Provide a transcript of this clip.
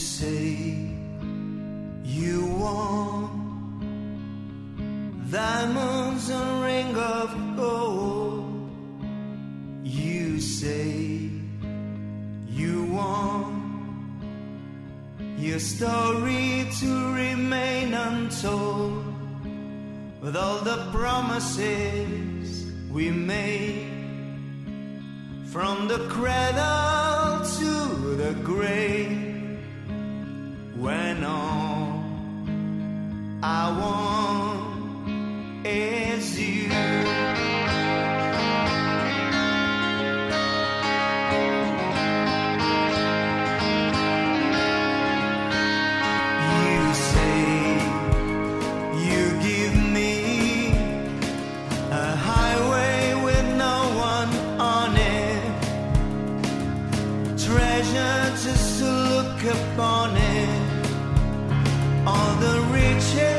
You say you want diamonds and ring of gold. You say you want your story to remain untold with all the promises we made from the cradle to the grave when all I want is you. You say you give me a highway with no one on it, treasure just to look upon it all the riches.